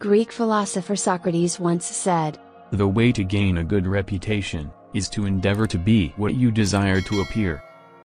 Greek philosopher Socrates once said, The way to gain a good reputation, is to endeavor to be what you desire to appear.